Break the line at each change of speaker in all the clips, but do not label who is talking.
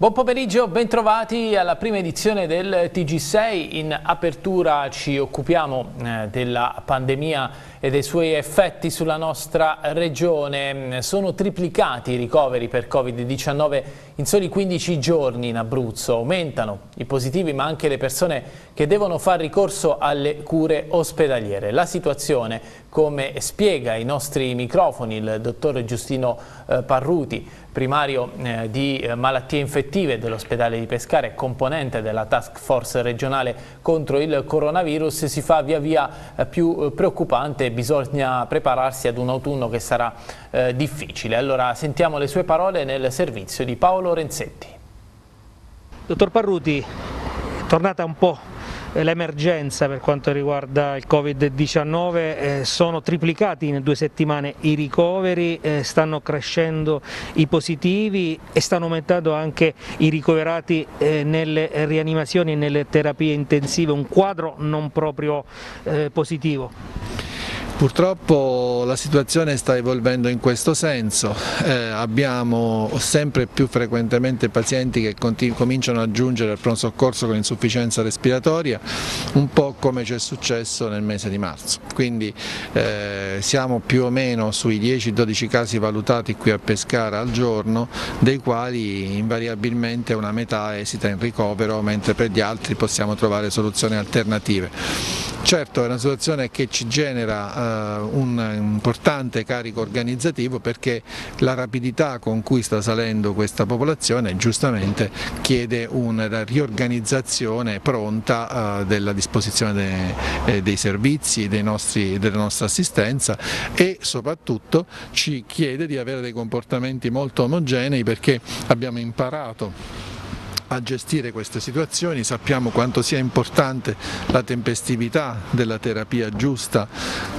Buon pomeriggio, bentrovati alla prima edizione del TG6. In apertura ci occupiamo eh, della pandemia e dei suoi effetti sulla nostra regione. Sono triplicati i ricoveri per Covid-19 in soli 15 giorni in Abruzzo. Aumentano i positivi ma anche le persone che devono fare ricorso alle cure ospedaliere. La situazione, come spiega ai nostri microfoni il dottor Giustino eh, Parruti, primario eh, di eh, malattie infettive dell'ospedale di Pescara e componente della task force regionale contro il coronavirus, si fa via via più preoccupante bisogna prepararsi ad un autunno che sarà eh, difficile. Allora sentiamo le sue parole nel servizio di Paolo Renzetti.
Dottor Parruti, tornata un po' l'emergenza per quanto riguarda il Covid-19, eh, sono triplicati in due settimane i ricoveri, eh, stanno crescendo i positivi e stanno aumentando anche i ricoverati eh, nelle rianimazioni e nelle terapie intensive, un quadro non proprio eh, positivo.
Purtroppo la situazione sta evolvendo in questo senso, eh, abbiamo sempre più frequentemente pazienti che cominciano a giungere al pronto soccorso con insufficienza respiratoria, un po' come ci è successo nel mese di marzo, quindi eh, siamo più o meno sui 10-12 casi valutati qui a Pescara al giorno, dei quali invariabilmente una metà esita in ricovero, mentre per gli altri possiamo trovare soluzioni alternative. Certo è una situazione che ci genera uh, un importante carico organizzativo perché la rapidità con cui sta salendo questa popolazione giustamente chiede una riorganizzazione pronta uh, della disposizione eh, dei servizi, nostri, della nostra assistenza e soprattutto ci chiede di avere dei comportamenti molto omogenei perché abbiamo imparato a gestire queste situazioni, sappiamo quanto sia importante la tempestività della terapia giusta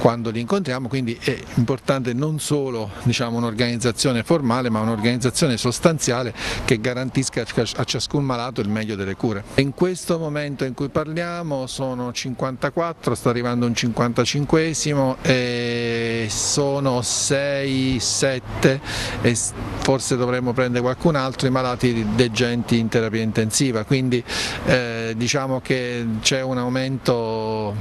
quando li incontriamo, quindi è importante non solo diciamo, un'organizzazione formale ma un'organizzazione sostanziale che garantisca a ciascun malato il meglio delle cure. In questo momento in cui parliamo sono 54, sta arrivando un 55esimo e sono 6, 7 e forse dovremmo prendere qualcun altro i malati degenti in terapia terapia intensiva, quindi eh, diciamo che c'è un aumento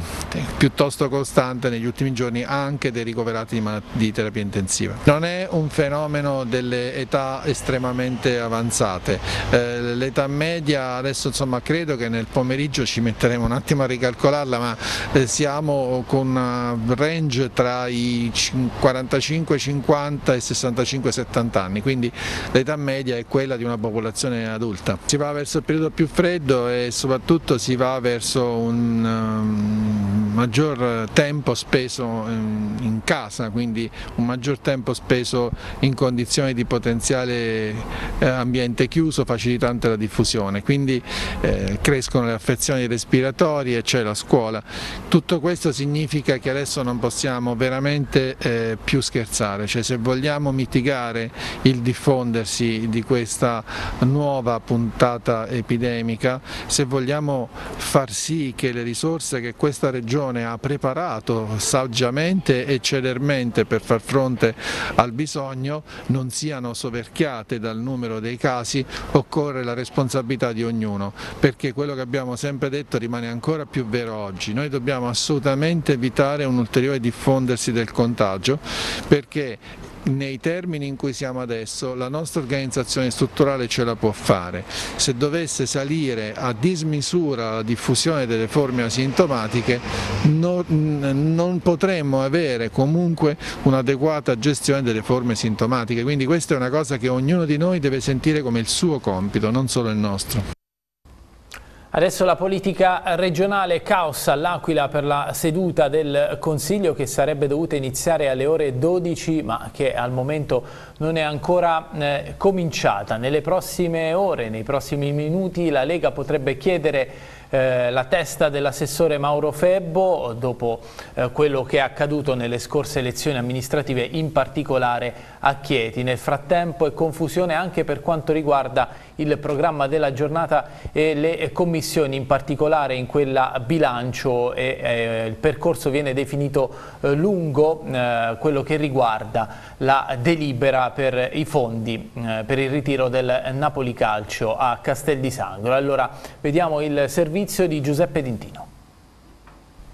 piuttosto costante negli ultimi giorni anche dei ricoverati di, di terapia intensiva. Non è un fenomeno delle età estremamente avanzate, eh, l'età media adesso insomma credo che nel pomeriggio ci metteremo un attimo a ricalcolarla ma eh, siamo con una range tra i 45, 50 e 65, 70 anni, quindi l'età media è quella di una popolazione adulta. Va verso il periodo più freddo e soprattutto si va verso un um, maggior tempo speso in, in casa, quindi un maggior tempo speso in condizioni di potenziale eh, ambiente chiuso facilitante la diffusione, quindi eh, crescono le affezioni respiratorie, c'è la scuola. Tutto questo significa che adesso non possiamo veramente eh, più scherzare, cioè se vogliamo mitigare il diffondersi di questa nuova puntata epidemica, se vogliamo far sì che le risorse che questa regione ha preparato saggiamente e celermente per far fronte al bisogno non siano soverchiate dal numero dei casi, occorre la responsabilità di ognuno, perché quello che abbiamo sempre detto rimane ancora più vero oggi. Noi dobbiamo assolutamente evitare un ulteriore diffondersi del contagio perché nei termini in cui siamo adesso la nostra organizzazione strutturale ce la può fare. Se dovesse salire a dismisura la diffusione delle forme asintomatiche non, non potremmo avere comunque un'adeguata gestione delle forme sintomatiche, quindi questa è una cosa che ognuno di noi deve sentire come il suo compito, non solo il nostro.
Adesso la politica regionale caos all'Aquila per la seduta del Consiglio che sarebbe dovuta iniziare alle ore 12 ma che al momento non è ancora eh, cominciata. Nelle prossime ore, nei prossimi minuti la Lega potrebbe chiedere eh, la testa dell'assessore Mauro Febbo dopo eh, quello che è accaduto nelle scorse elezioni amministrative, in particolare a Chieti. Nel frattempo è confusione anche per quanto riguarda il programma della giornata e le commissioni, in particolare in quella bilancio e eh, il percorso viene definito eh, lungo, eh, quello che riguarda la delibera per i fondi per il ritiro del Napoli Calcio a Castel di Sangro. Allora vediamo il servizio di Giuseppe Dintino.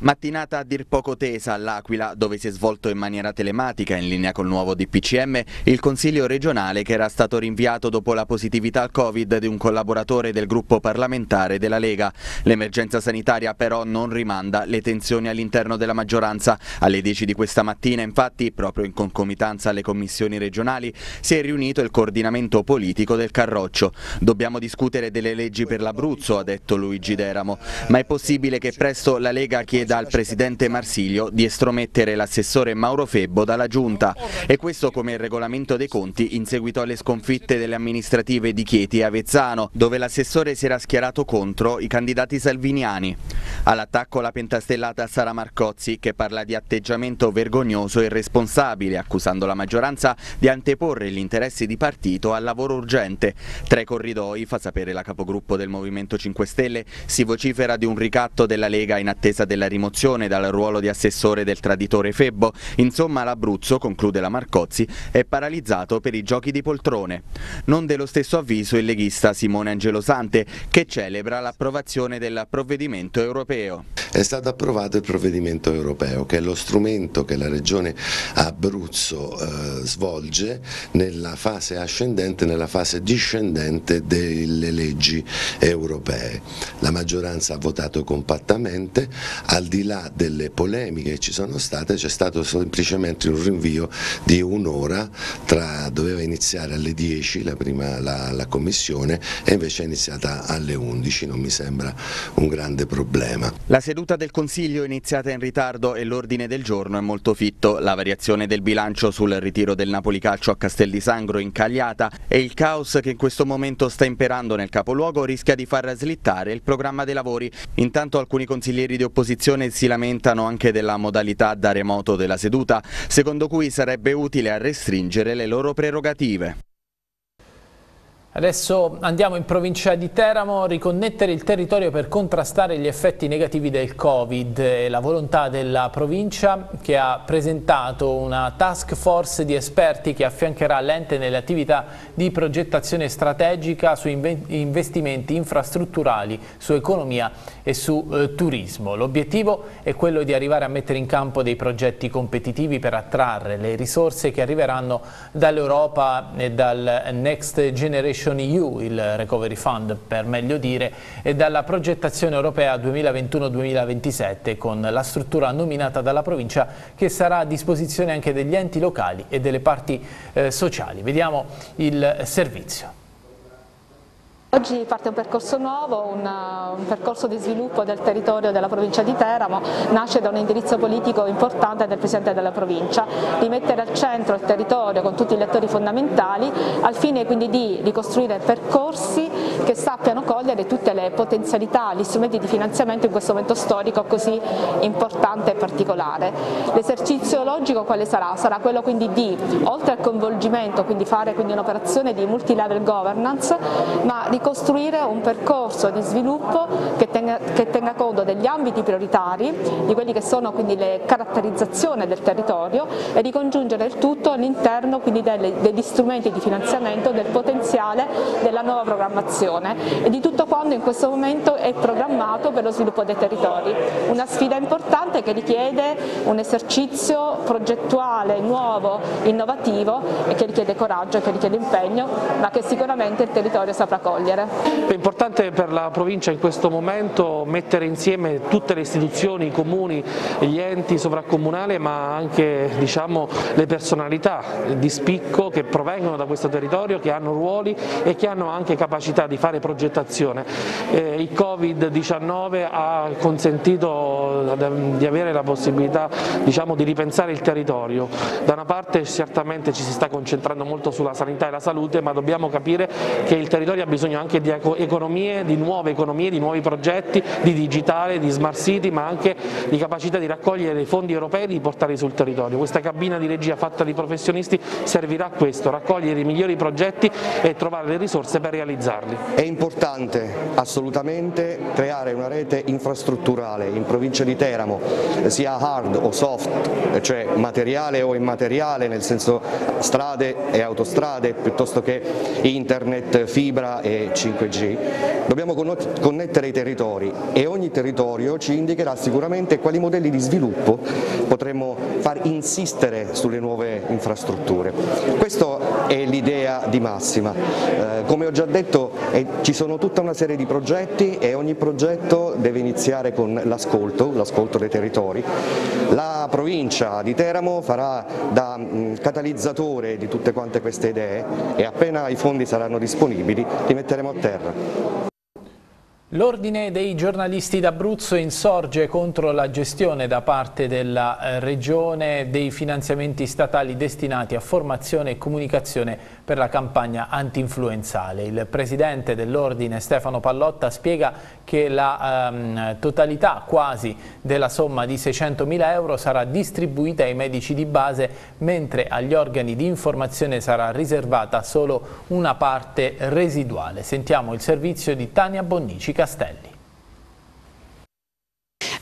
Mattinata a dir poco tesa all'Aquila, dove si è svolto in maniera telematica, in linea col nuovo DPCM, il Consiglio regionale che era stato rinviato dopo la positività al Covid di un collaboratore del gruppo parlamentare della Lega. L'emergenza sanitaria però non rimanda le tensioni all'interno della maggioranza. Alle 10 di questa mattina, infatti, proprio in concomitanza alle commissioni regionali, si è riunito il coordinamento politico del Carroccio. Dobbiamo discutere delle leggi per l'Abruzzo, ha detto Luigi Deramo, ma è possibile che presto la Lega chieda chieda al Presidente Marsilio di estromettere l'assessore Mauro Febbo dalla Giunta e questo come il regolamento dei conti in seguito alle sconfitte delle amministrative di Chieti e Avezzano dove l'assessore si era schierato contro i candidati salviniani. All'attacco la pentastellata Sara Marcozzi che parla di atteggiamento vergognoso e responsabile accusando la maggioranza di anteporre gli interessi di partito al lavoro urgente. Tra i corridoi, fa sapere la capogruppo del Movimento 5 Stelle, si vocifera di un ricatto della Lega in attesa della rimozione dal ruolo di assessore del traditore Febbo. Insomma l'Abruzzo, conclude la Marcozzi, è paralizzato per i giochi di poltrone. Non dello stesso avviso il leghista Simone Angelosante, che celebra l'approvazione del provvedimento europeo.
È stato approvato il provvedimento europeo, che è lo strumento che la Regione Abruzzo eh, svolge nella fase ascendente, nella fase discendente delle leggi europee. La maggioranza ha votato compattamente, al al di là delle polemiche che ci sono state c'è stato semplicemente un rinvio di un'ora, doveva iniziare alle 10 la, prima, la, la commissione e invece è iniziata alle 11, non mi sembra un grande problema.
La seduta del Consiglio è iniziata in ritardo e l'ordine del giorno è molto fitto, la variazione del bilancio sul ritiro del Napoli Calcio a Castel di Sangro incagliata e il caos che in questo momento sta imperando nel capoluogo rischia di far slittare il programma dei lavori. Intanto alcuni consiglieri di opposizione opposizione si lamentano anche della modalità da remoto della seduta, secondo cui sarebbe utile a restringere le loro prerogative.
Adesso andiamo in provincia di Teramo, riconnettere il territorio per contrastare gli effetti negativi del Covid e la volontà della provincia che ha presentato una task force di esperti che affiancherà l'ente nelle attività di progettazione strategica su investimenti infrastrutturali, su economia e su eh, turismo. L'obiettivo è quello di arrivare a mettere in campo dei progetti competitivi per attrarre le risorse che arriveranno dall'Europa e dal Next Generation Generation EU, il Recovery Fund per meglio dire, e dalla progettazione europea 2021-2027 con la struttura nominata dalla provincia che sarà a disposizione anche degli enti locali e delle parti eh, sociali. Vediamo il servizio.
Oggi parte un percorso nuovo, un, un, percorso di sviluppo del territorio della provincia di Teramo, nasce da un indirizzo politico importante del Presidente della provincia, di mettere al centro il territorio con tutti gli attori fondamentali al fine quindi di ricostruire percorsi che sappiano cogliere tutte le potenzialità, gli strumenti di finanziamento in questo momento storico così importante e particolare. L'esercizio logico quale sarà? Sarà quello quindi di, oltre al coinvolgimento, quindi fare un'operazione di multilevel governance, ma di costruire un percorso di sviluppo che tenga, che tenga conto degli ambiti prioritari, di quelli che sono quindi le caratterizzazioni del territorio e di congiungere il tutto all'interno degli strumenti di finanziamento, del potenziale della nuova programmazione e di tutto quanto in questo momento è programmato per lo sviluppo dei territori. Una sfida importante che richiede un esercizio progettuale nuovo, innovativo e che richiede coraggio che richiede impegno, ma che sicuramente il territorio saprà cogliere vedere.
È importante per la provincia in questo momento mettere insieme tutte le istituzioni, i comuni, gli enti sovracomunali ma anche diciamo, le personalità di spicco che provengono da questo territorio, che hanno ruoli e che hanno anche capacità di fare progettazione. Eh, il Covid-19 ha consentito di avere la possibilità diciamo, di ripensare il territorio. Da una parte certamente ci si sta concentrando molto sulla sanità e la salute ma dobbiamo capire che il territorio ha bisogno anche anche di economie, di nuove economie, di nuovi progetti, di digitale, di smart city, ma anche di capacità di raccogliere i fondi europei e di portarli sul territorio. Questa cabina di regia fatta di professionisti servirà a questo, raccogliere i migliori progetti e trovare le risorse per realizzarli.
È importante assolutamente creare una rete infrastrutturale in provincia di Teramo, sia hard o soft, cioè materiale o immateriale, nel senso strade e autostrade piuttosto che internet, fibra e 5G. Dobbiamo connettere i territori e ogni territorio ci indicherà sicuramente quali modelli di sviluppo potremmo far insistere sulle nuove infrastrutture. Questa è l'idea di Massima. Eh, come ho già detto ci sono tutta una serie di progetti e ogni progetto deve iniziare con l'ascolto, l'ascolto dei territori. La provincia di Teramo farà da mm, catalizzatore di tutte quante queste idee e appena i fondi saranno disponibili li metteremo a terra.
L'Ordine dei giornalisti d'Abruzzo insorge contro la gestione da parte della eh, Regione dei finanziamenti statali destinati a formazione e comunicazione per la campagna anti-influenzale. Il presidente dell'Ordine Stefano Pallotta spiega che la ehm, totalità quasi della somma di 600.000 euro sarà distribuita ai medici di base mentre agli organi di informazione sarà riservata solo una parte residuale. Sentiamo il servizio di Tania Bonnici Castelli.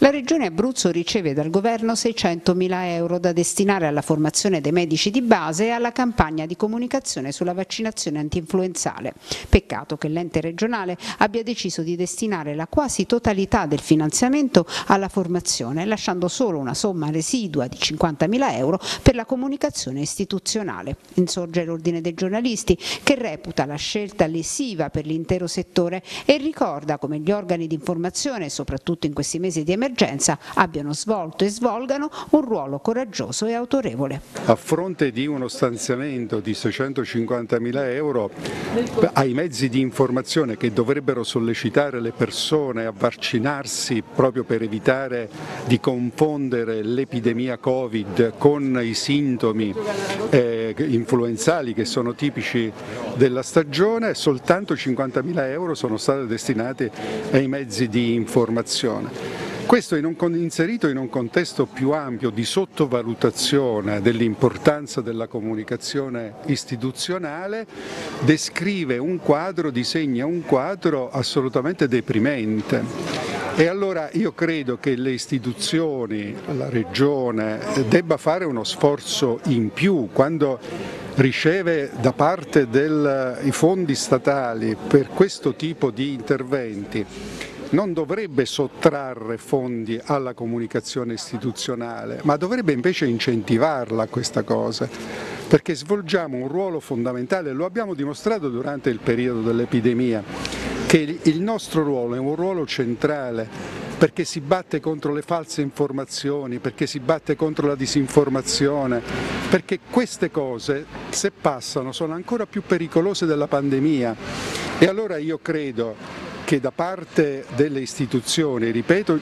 La Regione Abruzzo riceve dal Governo 600.000 euro da destinare alla formazione dei medici di base e alla campagna di comunicazione sulla vaccinazione antinfluenzale. Peccato che l'ente regionale abbia deciso di destinare la quasi totalità del finanziamento alla formazione, lasciando solo una somma residua di 50.000 euro per la comunicazione istituzionale. Insorge l'Ordine dei giornalisti che reputa la scelta lesiva per l'intero settore e ricorda come gli organi di informazione, soprattutto in questi mesi di emergenza, emergenza abbiano svolto e svolgano un ruolo coraggioso e autorevole.
A fronte di uno stanziamento di 650 mila euro ai mezzi di informazione che dovrebbero sollecitare le persone a vaccinarsi proprio per evitare di confondere l'epidemia Covid con i sintomi eh, influenzali che sono tipici della stagione, soltanto 50 mila euro sono stati destinati ai mezzi di informazione. Questo in un, inserito in un contesto più ampio di sottovalutazione dell'importanza della comunicazione istituzionale descrive un quadro, disegna un quadro assolutamente deprimente. E allora io credo che le istituzioni, la Regione, debba fare uno sforzo in più quando riceve da parte dei fondi statali per questo tipo di interventi non dovrebbe sottrarre fondi alla comunicazione istituzionale, ma dovrebbe invece incentivarla questa cosa, perché svolgiamo un ruolo fondamentale, lo abbiamo dimostrato durante il periodo dell'epidemia, che il nostro ruolo è un ruolo centrale perché si batte contro le false informazioni, perché si batte contro la disinformazione, perché queste cose se passano sono ancora più pericolose della pandemia. E allora io credo che da parte delle istituzioni, ripeto,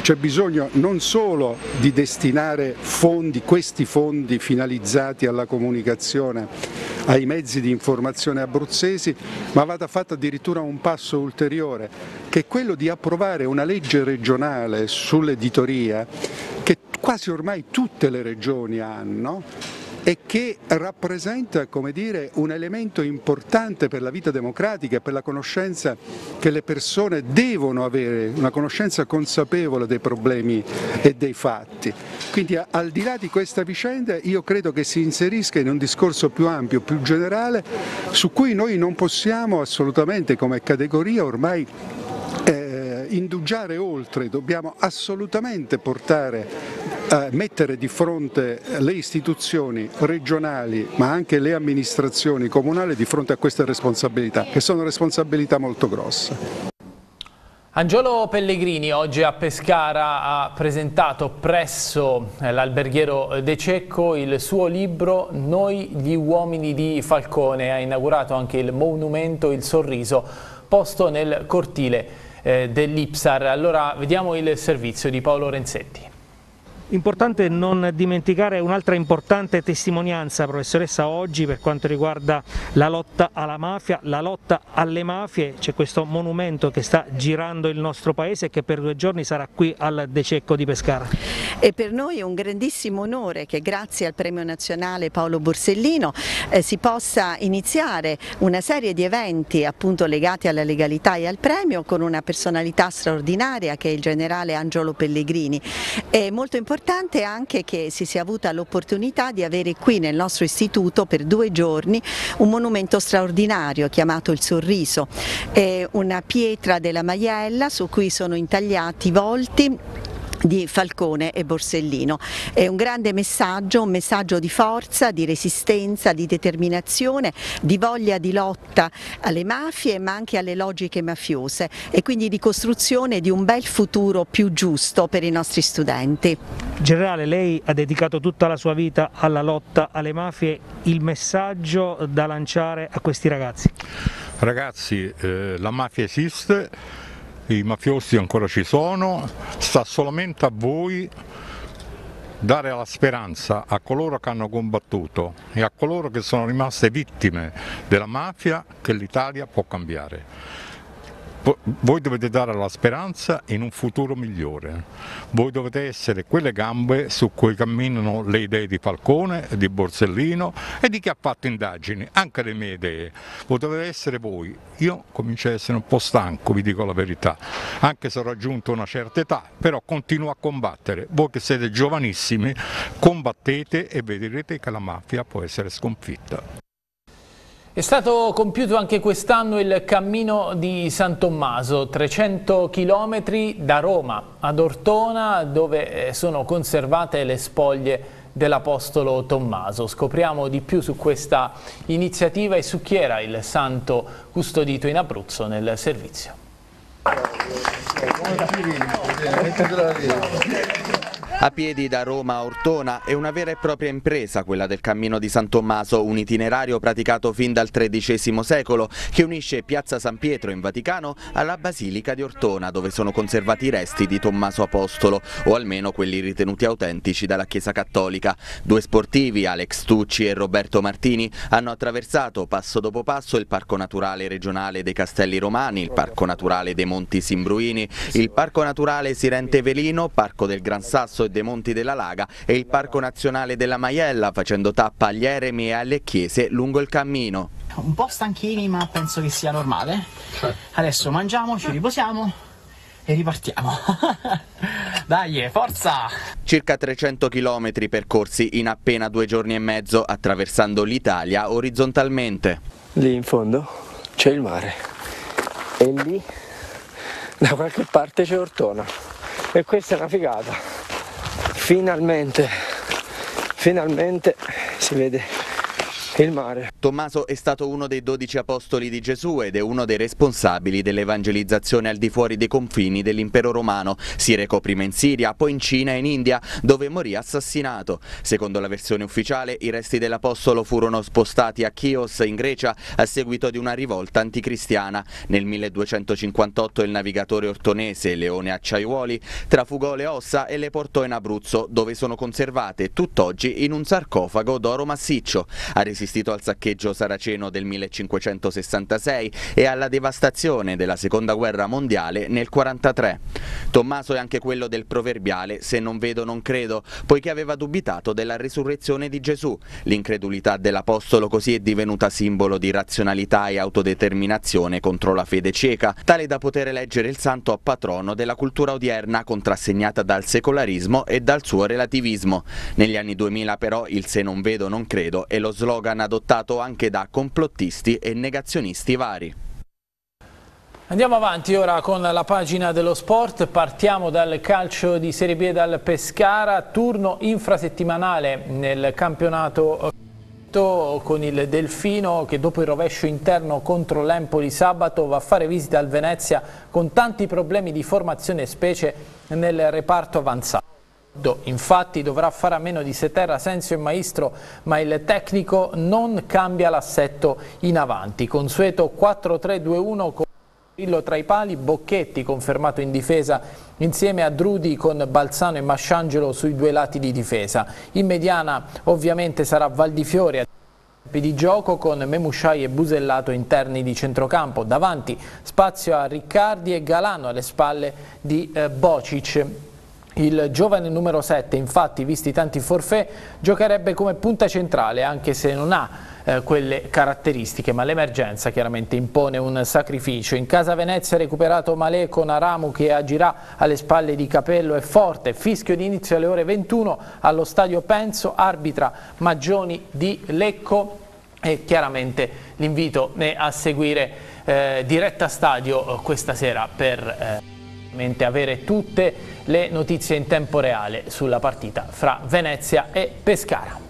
c'è bisogno non solo di destinare fondi, questi fondi finalizzati alla comunicazione ai mezzi di informazione abruzzesi, ma vada fatto addirittura un passo ulteriore, che è quello di approvare una legge regionale sull'editoria che quasi ormai tutte le regioni hanno e che rappresenta dire, un elemento importante per la vita democratica e per la conoscenza che le persone devono avere, una conoscenza consapevole dei problemi e dei fatti. Quindi al di là di questa vicenda io credo che si inserisca in un discorso più ampio, più generale, su cui noi non possiamo assolutamente come categoria ormai eh, indugiare oltre, dobbiamo assolutamente portare mettere di fronte le istituzioni regionali ma anche le amministrazioni comunali di fronte a queste responsabilità, che sono responsabilità molto grosse.
Angiolo Pellegrini oggi a Pescara ha presentato presso l'alberghiero De Cecco il suo libro Noi gli uomini di Falcone, ha inaugurato anche il monumento Il Sorriso posto nel cortile eh, dell'Ipsar. Allora vediamo il servizio di Paolo Renzetti.
Importante non dimenticare un'altra importante testimonianza, professoressa, oggi per quanto riguarda la lotta alla mafia, la lotta alle mafie, c'è questo monumento che sta girando il nostro paese e che per due giorni sarà qui al Dececco di Pescara.
E per noi è un grandissimo onore che grazie al Premio Nazionale Paolo Borsellino eh, si possa iniziare una serie di eventi appunto legati alla legalità e al premio con una personalità straordinaria che è il generale Angelo Pellegrini. È molto importante importante anche che si sia avuta l'opportunità di avere qui nel nostro istituto per due giorni un monumento straordinario chiamato il Sorriso, è una pietra della Maiella su cui sono intagliati volti di Falcone e Borsellino. È un grande messaggio, un messaggio di forza, di resistenza, di determinazione, di voglia di lotta alle mafie ma anche alle logiche mafiose e quindi di costruzione di un bel futuro più giusto per i nostri studenti.
Generale, lei ha dedicato tutta la sua vita alla lotta alle mafie, il messaggio da lanciare a questi ragazzi?
Ragazzi, eh, la mafia esiste, i mafiosi ancora ci sono, sta solamente a voi dare la speranza a coloro che hanno combattuto e a coloro che sono rimaste vittime della mafia che l'Italia può cambiare. Voi dovete dare la speranza in un futuro migliore, voi dovete essere quelle gambe su cui camminano le idee di Falcone, di Borsellino e di chi ha fatto indagini, anche le mie idee. Voi dovete essere voi. Io comincio a essere un po' stanco, vi dico la verità, anche se ho raggiunto una certa età, però continuo a combattere. Voi che siete giovanissimi, combattete e vedrete che la mafia può essere sconfitta.
È stato compiuto anche quest'anno il cammino di San Tommaso, 300 km da Roma ad Ortona dove eh, sono conservate le spoglie dell'Apostolo Tommaso. Scopriamo di più su questa iniziativa e su chi era il santo custodito in Abruzzo nel servizio.
A piedi da Roma a Ortona è una vera e propria impresa quella del Cammino di San Tommaso, un itinerario praticato fin dal XIII secolo che unisce Piazza San Pietro in Vaticano alla Basilica di Ortona dove sono conservati i resti di Tommaso Apostolo o almeno quelli ritenuti autentici dalla Chiesa Cattolica. Due sportivi, Alex Tucci e Roberto Martini, hanno attraversato passo dopo passo il Parco Naturale Regionale dei Castelli Romani, il Parco Naturale dei Monti Simbruini, il Parco Naturale Sirente Velino, Parco del Gran Sasso e dei Monti della Laga e il Parco Nazionale della Maiella facendo tappa agli eremi e alle chiese lungo il cammino.
Un po' stanchini ma penso che sia normale. Adesso mangiamo, ci riposiamo e ripartiamo. Dai, forza!
Circa 300 km percorsi in appena due giorni e mezzo attraversando l'Italia orizzontalmente.
Lì in fondo c'è il mare e lì da qualche parte c'è Ortona e questa è una figata finalmente finalmente si vede il mare.
Tommaso è stato uno dei dodici apostoli di Gesù ed è uno dei responsabili dell'evangelizzazione al di fuori dei confini dell'impero romano. Si recò prima in Siria, poi in Cina e in India, dove morì assassinato. Secondo la versione ufficiale, i resti dell'apostolo furono spostati a Chios, in Grecia, a seguito di una rivolta anticristiana. Nel 1258 il navigatore ortonese Leone Acciaiuoli trafugò le ossa e le portò in Abruzzo, dove sono conservate tutt'oggi in un sarcofago d'oro massiccio. A resistito al saccheggio saraceno del 1566 e alla devastazione della seconda guerra mondiale nel 43. Tommaso è anche quello del proverbiale se non vedo non credo, poiché aveva dubitato della risurrezione di Gesù. L'incredulità dell'apostolo così è divenuta simbolo di razionalità e autodeterminazione contro la fede cieca, tale da poter eleggere il santo a patrono della cultura odierna contrassegnata dal secolarismo e dal suo relativismo. Negli anni 2000 però il se non vedo non credo è lo slogan slogan adottato anche da complottisti e negazionisti vari.
Andiamo avanti ora con la pagina dello sport, partiamo dal calcio di Serie B dal Pescara, turno infrasettimanale nel campionato con il Delfino che dopo il rovescio interno contro l'Empoli sabato va a fare visita al Venezia con tanti problemi di formazione specie nel reparto avanzato. Infatti dovrà fare a meno di Seterra, Sensio e Maestro, ma il tecnico non cambia l'assetto in avanti. Consueto 4-3-2-1 con Tra i pali Bocchetti confermato in difesa insieme a Drudi con Balzano e Masciangelo sui due lati di difesa. In mediana ovviamente sarà Valdifiori di gioco con Memusciai e Busellato interni di centrocampo, davanti spazio a Riccardi e Galano alle spalle di eh, Bocic. Il giovane numero 7, infatti, visti tanti forfè, giocherebbe come punta centrale, anche se non ha eh, quelle caratteristiche, ma l'emergenza chiaramente impone un sacrificio. In casa Venezia recuperato Malè con Aramu che agirà alle spalle di Capello e Forte, fischio di inizio alle ore 21 allo stadio Penso, arbitra Maggioni di Lecco e chiaramente l'invito a seguire eh, diretta stadio eh, questa sera per eh, avere tutte le notizie in tempo reale sulla partita fra Venezia e Pescara.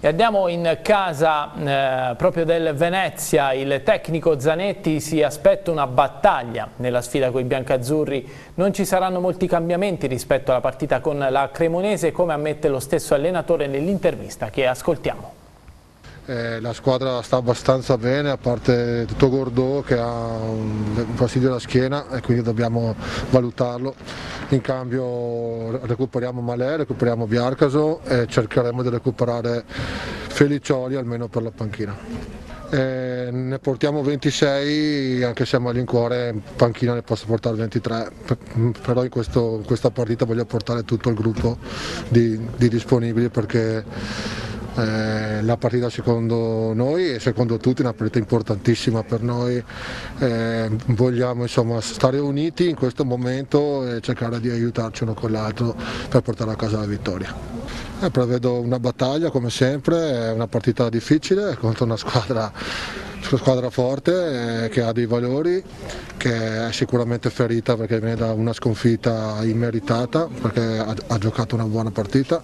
E andiamo in casa eh, proprio del Venezia, il tecnico Zanetti si aspetta una battaglia nella sfida con i biancazzurri, non ci saranno molti cambiamenti rispetto alla partita con la Cremonese come ammette lo stesso allenatore nell'intervista che ascoltiamo.
Eh, la squadra sta abbastanza bene, a parte tutto Gordò che ha un fastidio alla schiena e quindi dobbiamo valutarlo. In cambio recuperiamo Malè, recuperiamo Biarcaso e cercheremo di recuperare Felicioli almeno per la panchina. Eh, ne portiamo 26 anche se a malincuore in panchina ne posso portare 23 però in, questo, in questa partita voglio portare tutto il gruppo di, di disponibili perché eh, la partita secondo noi e secondo tutti è una partita importantissima per noi, eh, vogliamo insomma, stare uniti in questo momento e cercare di aiutarci uno con l'altro per portare a casa la vittoria. Eh, prevedo una battaglia come sempre, è una partita difficile contro una squadra una squadra forte eh, che ha dei valori, che è sicuramente ferita perché viene da una sconfitta immeritata, perché ha, ha giocato una buona partita.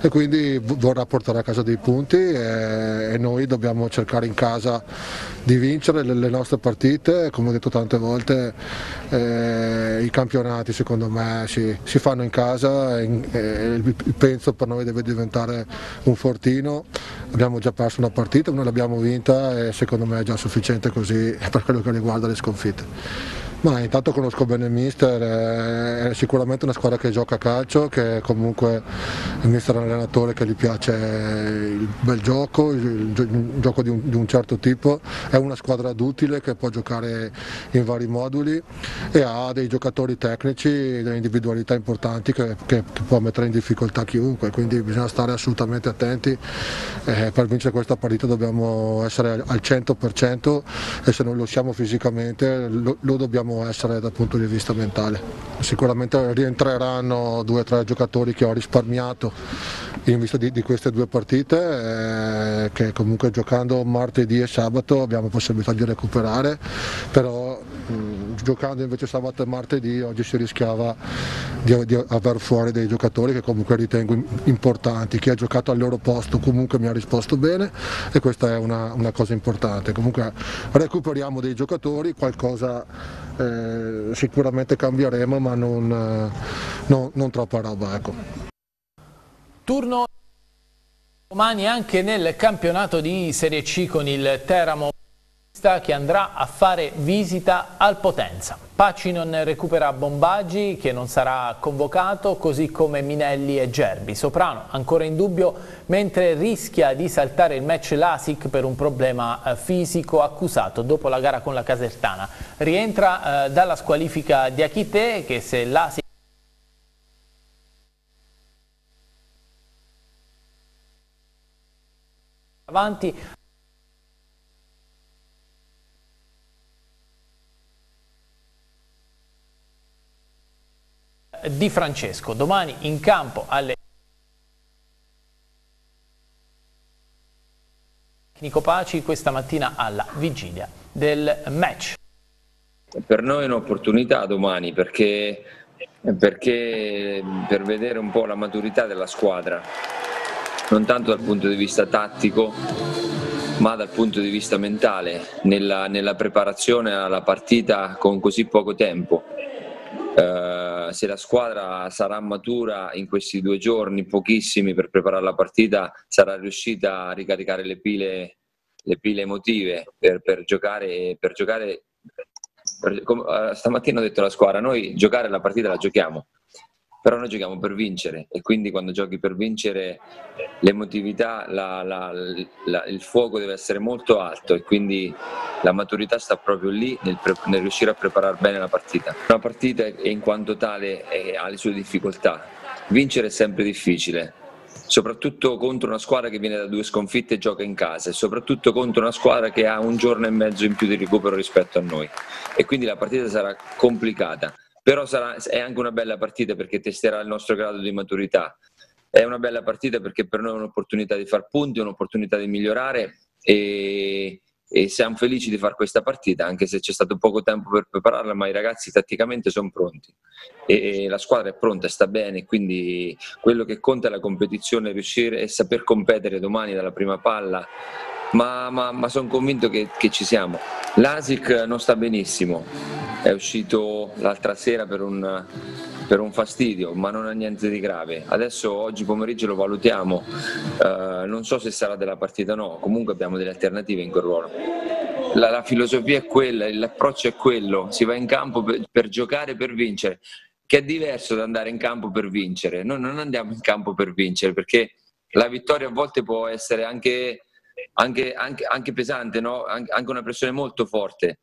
E quindi vorrà portare a casa dei punti e, e noi dobbiamo cercare in casa di vincere le, le nostre partite, come ho detto tante volte eh, i campionati secondo me si, si fanno in casa e, e penso per noi deve diventare un fortino, abbiamo già perso una partita, noi l'abbiamo vinta e secondo me è già sufficiente così per quello che riguarda le sconfitte. Ma intanto conosco bene il mister, è sicuramente una squadra che gioca a calcio, che comunque il mister è un allenatore che gli piace il bel gioco, il, gioco di un, di un, certo tipo, è una squadra duttile che può giocare in vari moduli e ha dei giocatori tecnici, delle individualità importanti che, che, che può mettere in difficoltà chiunque, quindi bisogna stare assolutamente attenti, eh, per vincere questa partita dobbiamo essere al 100% e se non lo siamo fisicamente lo, lo dobbiamo dobbiamo essere dal punto di vista mentale. Sicuramente rientreranno due o tre giocatori che ho risparmiato in vista di, di queste due partite, eh, che comunque giocando martedì e sabato abbiamo possibilità di recuperare, però giocando invece sabato e martedì oggi si rischiava di, di aver fuori dei giocatori che comunque ritengo importanti, chi ha giocato al loro posto comunque mi ha risposto bene e questa è una, una cosa importante. Comunque recuperiamo dei giocatori, qualcosa eh, sicuramente cambieremo ma non, eh, non, non troppa roba. Ecco.
Turno domani anche nel campionato di Serie C con il Teramo che andrà a fare visita al Potenza. Paci non recupera Bombaggi che non sarà convocato, così come Minelli e Gerbi. Soprano ancora in dubbio mentre rischia di saltare il match Lasic per un problema eh, fisico accusato dopo la gara con la Casertana. Rientra eh, dalla squalifica di Achite che se Lasic avanti Di Francesco. Domani in campo alle Nico Paci questa mattina alla vigilia del match.
Per noi è un'opportunità domani perché, perché per vedere un po' la maturità della squadra, non tanto dal punto di vista tattico ma dal punto di vista mentale, nella, nella preparazione alla partita con così poco tempo. Uh, se la squadra sarà matura in questi due giorni, pochissimi per preparare la partita, sarà riuscita a ricaricare le pile, le pile emotive per, per, giocare, per giocare Eh, stamattina ho detto alla squadra, noi giocare la partita la giochiamo, però noi giochiamo per vincere e quindi quando giochi per vincere l'emotività, la, la, la, il fuoco deve essere molto alto e quindi la maturità sta proprio lì nel, pre- nel riuscire a preparare bene la partita. Una partita in quanto tale è, ha le sue difficoltà, vincere è sempre difficile, soprattutto contro una squadra che viene da due sconfitte e gioca in casa e soprattutto contro una squadra che ha un giorno e mezzo in più di recupero rispetto a noi. E quindi la partita sarà complicata però sarà, è anche una bella partita perché testerà il nostro grado di maturità. È una bella partita perché per noi è un'opportunità di far punti, un'opportunità di migliorare e, e siamo felici di fare questa partita anche se c'è stato poco tempo per prepararla ma i ragazzi tatticamente sono pronti. E, e la squadra è pronta sta bene quindi quello che conta è la competizione riuscire e saper competere domani dalla prima palla. Ma, ma, ma sono convinto che, che, ci siamo. l'ASIC non sta benissimo è uscito l'altra sera per un per un fastidio, ma non ha niente di grave. Adesso oggi pomeriggio lo valutiamo, eh, non so se sarà della partita o no, comunque abbiamo delle alternative in quel ruolo. La, la filosofia è quella, l'approccio è quello, si va in campo per, per giocare, per vincere, che è diverso da andare in campo per vincere. Noi non andiamo in campo per vincere perché la vittoria a volte può essere anche, anche, anche, anche pesante, no? anche una pressione molto forte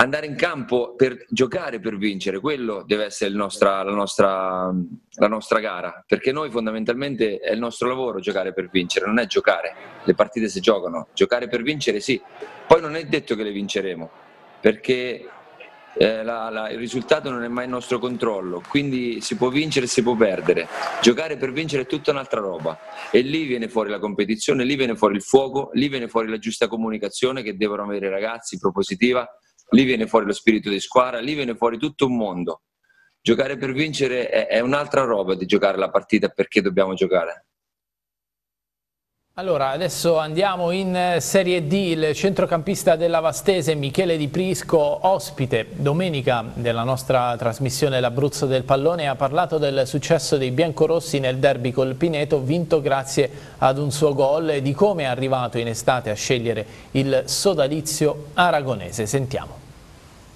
andare in campo per giocare per vincere, quello deve essere nostra, la, nostra, la, nostra, gara, perché noi fondamentalmente è il nostro lavoro giocare per vincere, non è giocare, le partite si giocano, giocare per vincere sì, poi non è detto che le vinceremo, perché eh, la, la, il risultato non è mai il nostro controllo, quindi si può vincere e si può perdere, giocare per vincere è tutta un'altra roba e lì viene fuori la competizione, lì viene fuori il fuoco, lì viene fuori la giusta comunicazione che devono avere i ragazzi, propositiva lì viene fuori lo spirito di squadra, lì viene fuori tutto un mondo. Giocare per vincere è, è un'altra roba di giocare la partita perché dobbiamo giocare.
Allora, adesso andiamo in Serie D, il centrocampista della Vastese Michele Di Prisco, ospite domenica della nostra trasmissione L'Abruzzo del Pallone, ha parlato del successo dei biancorossi nel derby col Pineto, vinto grazie ad un suo gol e di come è arrivato in estate a scegliere il sodalizio aragonese. Sentiamo.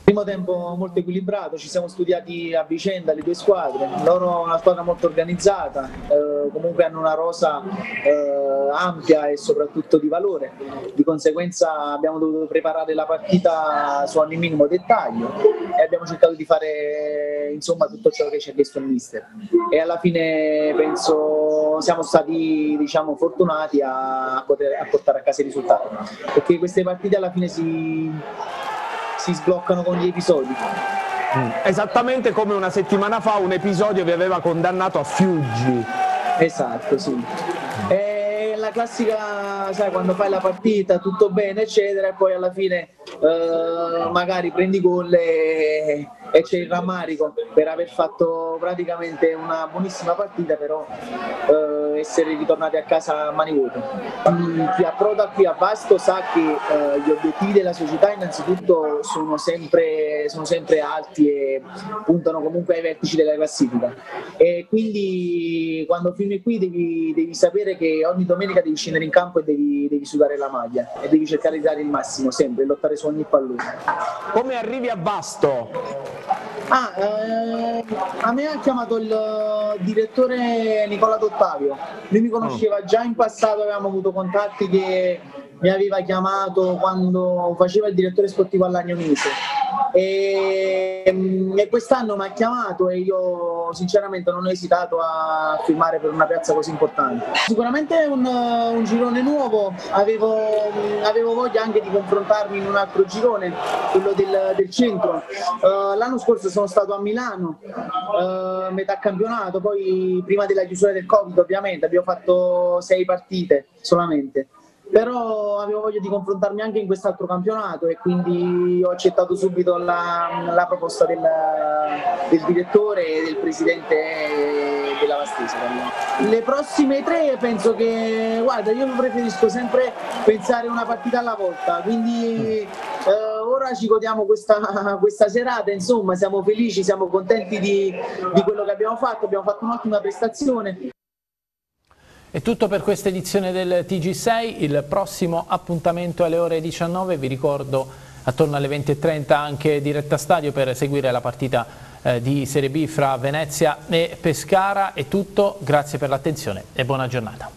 Primo tempo molto equilibrato, ci siamo studiati a vicenda le due squadre, loro una squadra molto organizzata, eh, comunque hanno una rosa eh, ampia e soprattutto di valore, di conseguenza abbiamo dovuto preparare la partita su ogni minimo dettaglio e abbiamo cercato di fare insomma tutto ciò che ci ha chiesto il mister. E alla fine penso siamo stati diciamo, fortunati a, poter, a portare a casa i risultati perché queste partite alla fine si si sbloccano con gli episodi.
Mm. Esattamente come una settimana fa un episodio vi aveva condannato a Fiuggi.
Esatto, sì. È la classica, sai, quando fai la partita tutto bene, eccetera, e poi alla fine eh, magari prendi gol e e c'è il rammarico per aver fatto praticamente una buonissima partita però eh, essere ritornati a casa a mani vuote. Chi approda qui a Vasto sa che eh, gli obiettivi della società innanzitutto sono sempre, sono sempre alti e puntano comunque ai vertici della classifica e quindi quando firmi qui devi, devi sapere che ogni domenica devi scendere in campo e devi, devi sudare la maglia e devi cercare di dare il massimo sempre, lottare su ogni pallone.
Come arrivi a Vasto?
Ah, eh, a me ha chiamato il eh, direttore Nicola Dottavio, lui mi conosceva oh. già in passato, avevamo avuto contatti che mi aveva chiamato quando faceva il direttore sportivo all'Agnonese e, mm, e quest'anno mi ha chiamato e io sinceramente non ho esitato a firmare per una piazza così importante. Sicuramente un, un girone nuovo, avevo, mm, avevo, voglia anche di confrontarmi in un altro girone, quello del, del centro. Uh, l'anno scorso sono stato a Milano, uh, metà campionato, poi prima della chiusura del Covid ovviamente abbiamo fatto sei partite solamente però avevo voglia di confrontarmi anche in quest'altro campionato e quindi ho accettato subito la, la proposta del, del, direttore e del presidente della Vastese. Le prossime tre penso che, guarda, io preferisco sempre pensare una partita alla volta, quindi eh, ora ci godiamo questa, questa, serata, insomma siamo felici, siamo contenti di, di quello che abbiamo fatto, abbiamo fatto un'ottima prestazione
è tutto per questa edizione del TG6, il prossimo appuntamento alle ore 19, vi ricordo attorno alle 20.30 anche diretta stadio per seguire la partita eh, di Serie B fra Venezia e Pescara. È tutto, grazie per l'attenzione e buona giornata.